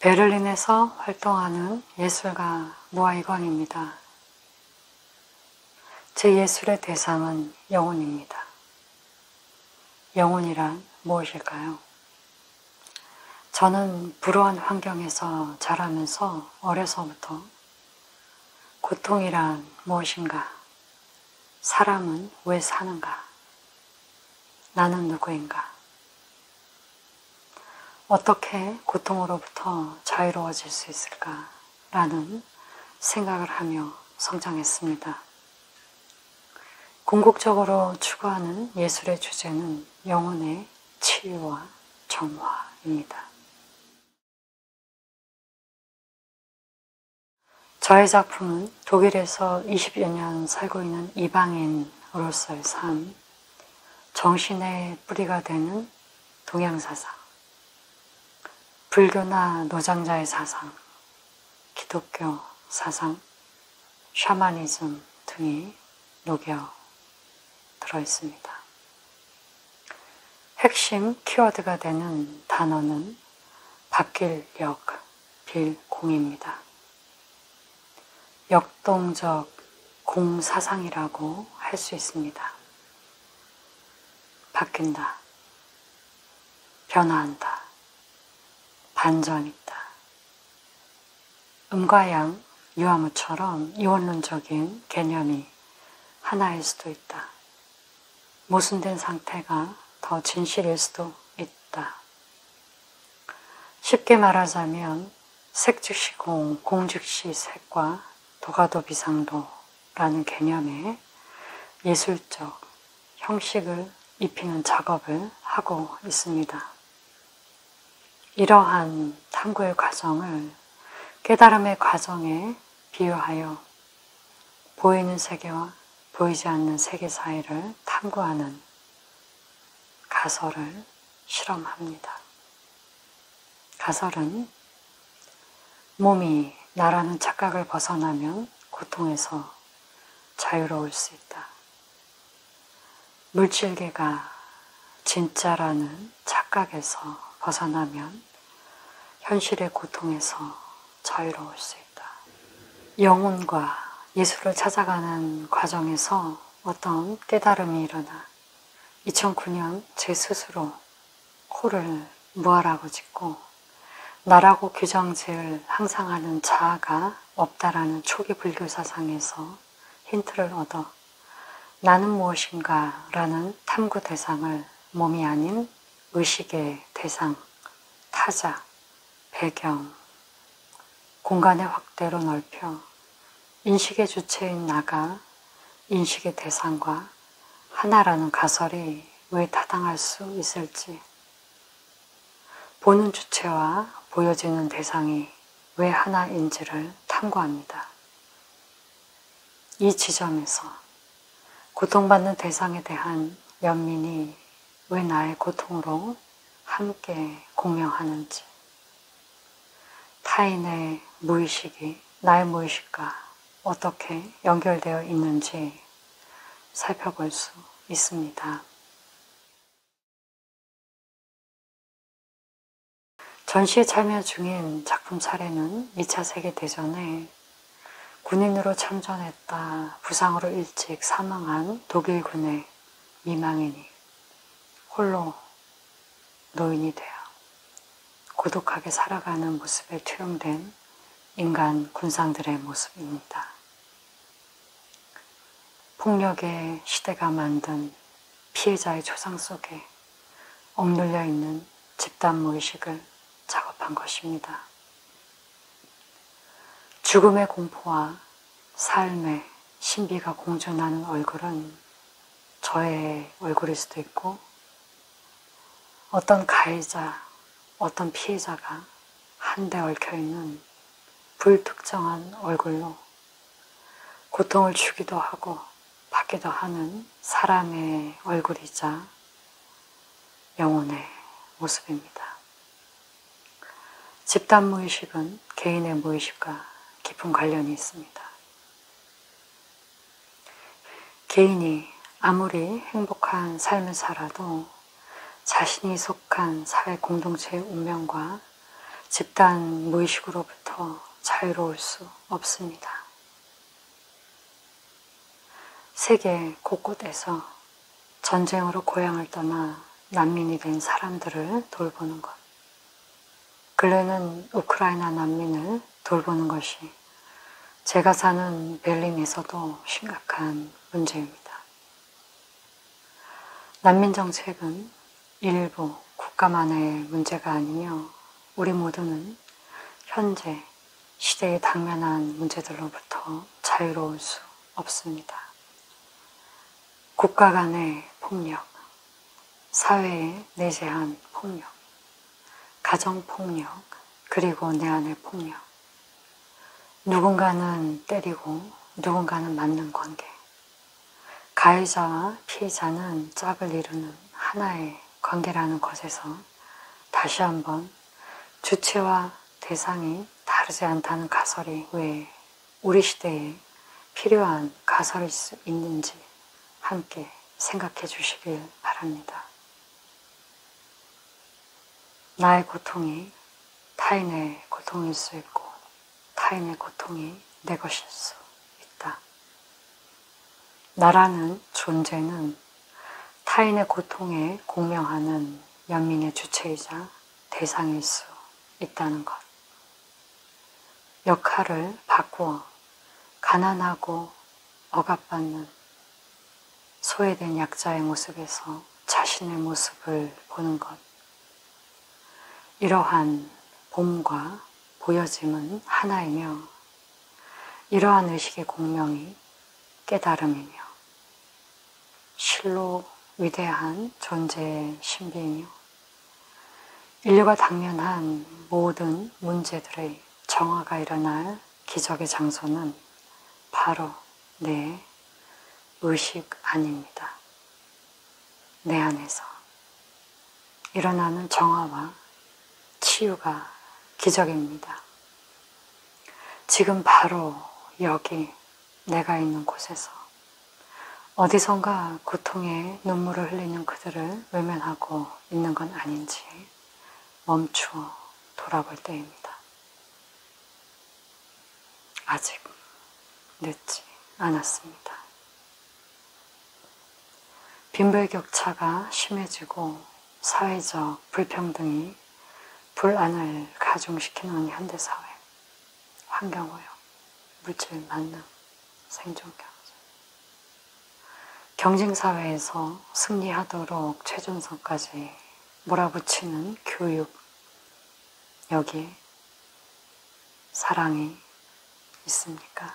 베를린에서 활동하는 예술가 모아이건입니다. 제 예술의 대상은 영혼입니다. 영혼이란 무엇일까요? 저는 불우한 환경에서 자라면서 어려서부터 고통이란 무엇인가? 사람은 왜 사는가? 나는 누구인가? 어떻게 고통으로부터 자유로워질 수 있을까? 라는 생각을 하며 성장했습니다. 궁극적으로 추구하는 예술의 주제는 영혼의 치유와 정화입니다. 저의 작품은 독일에서 20여 년 살고 있는 이방인으로서의 삶, 정신의 뿌리가 되는 동양사상, 불교나 노장자의 사상, 기독교 사상, 샤머니즘 등이 녹여 들어 있습니다. 핵심 키워드가 되는 단어는 바뀔 역, 빌, 공입니다. 역동적 공사상이라고 할 수 있습니다. 바뀐다. 변화한다. 반전 있다. 음과 양, 유아무처럼 이원론적인 개념이 하나일 수도 있다. 모순된 상태가 더 진실일 수도 있다. 쉽게 말하자면 색 즉시 공, 공 즉시 색과 도가도 비상도라는 개념의 예술적 형식을 입히는 작업을 하고 있습니다. 이러한 탐구의 과정을 깨달음의 과정에 비유하여 보이는 세계와 보이지 않는 세계 사이를 탐구하는 가설을 실험합니다. 가설은 몸이 나라는 착각을 벗어나면 고통에서 자유로울 수 있다. 물질계가 진짜라는 착각에서 벗어나면 현실의 고통에서 자유로울 수 있다. 영혼과 예술을 찾아가는 과정에서 어떤 깨달음이 일어나 2009년 제 스스로 코를 무아라고 짓고 나라고 규정 지을 항상 하는 자아가 없다라는 초기 불교 사상에서 힌트를 얻어 나는 무엇인가 라는 탐구 대상을 몸이 아닌 의식의 대상, 타자, 배경, 공간의 확대로 넓혀 인식의 주체인 나가 인식의 대상과 하나라는 가설이 왜 타당할 수 있을지, 보는 주체와 보여지는 대상이 왜 하나인지를 탐구합니다. 이 지점에서 고통받는 대상에 대한 연민이 왜 나의 고통으로 함께 공명하는지, 타인의 무의식이 나의 무의식과 어떻게 연결되어 있는지 살펴볼 수 있습니다. 전시에 참여 중인 작품 사례는 2차 세계대전에 군인으로 참전했다 부상으로 일찍 사망한 독일군의 미망인이 홀로 노인이 되어 고독하게 살아가는 모습에 투영된 인간 군상들의 모습입니다. 폭력의 시대가 만든 피해자의 초상 속에 억눌려 있는 집단 무의식을 작업한 것입니다. 죽음의 공포와 삶의 신비가 공존하는 얼굴은 저의 얼굴일 수도 있고 어떤 가해자, 어떤 피해자가 한데 얽혀있는 불특정한 얼굴로 고통을 주기도 하고 받기도 하는 사람의 얼굴이자 영혼의 모습입니다. 집단 무의식은 개인의 무의식과 깊은 관련이 있습니다. 개인이 아무리 행복한 삶을 살아도 자신이 속한 사회 공동체의 운명과 집단 무의식으로부터 자유로울 수 없습니다. 세계 곳곳에서 전쟁으로 고향을 떠나 난민이 된 사람들을 돌보는 것. 근래는 우크라이나 난민을 돌보는 것이 제가 사는 베를린에서도 심각한 문제입니다. 난민 정책은 일부 국가만의 문제가 아니며 우리 모두는 현재 시대에 당면한 문제들로부터 자유로울 수 없습니다. 국가 간의 폭력, 사회에 내재한 폭력, 가정폭력, 그리고 내 안의 폭력. 누군가는 때리고 누군가는 맞는 관계. 가해자와 피해자는 짝을 이루는 하나의 관계라는 것에서 다시 한번 주체와 대상이 다르지 않다는 가설이 왜 우리 시대에 필요한 가설일 수 있는지 함께 생각해 주시길 바랍니다. 나의 고통이 타인의 고통일 수 있고 타인의 고통이 내 것일 수 있다. 나라는 존재는 타인의 고통에 공명하는 연민의 주체이자 대상일 수 있다는 것. 역할을 바꾸어 가난하고 억압받는 소외된 약자의 모습에서 자신의 모습을 보는 것. 이러한 봄과 보여짐은 하나이며 이러한 의식의 공명이 깨달음이며 실로 위대한 존재의 신비이며 인류가 당면한 모든 문제들의 정화가 일어날 기적의 장소는 바로 내 의식 아닙니다. 내 안에서 일어나는 정화와 치유가 기적입니다. 지금 바로 여기 내가 있는 곳에서 어디선가 고통에 눈물을 흘리는 그들을 외면하고 있는 건 아닌지 멈추어 돌아볼 때입니다. 아직 늦지 않았습니다. 빈부격차가 심해지고 사회적 불평등이 불안을 가중시키는 현대사회, 환경오염, 물질 만능, 생존 경제. 경쟁사회에서 승리하도록 최전선까지 몰아붙이는 교육, 여기에 사랑이 있습니까?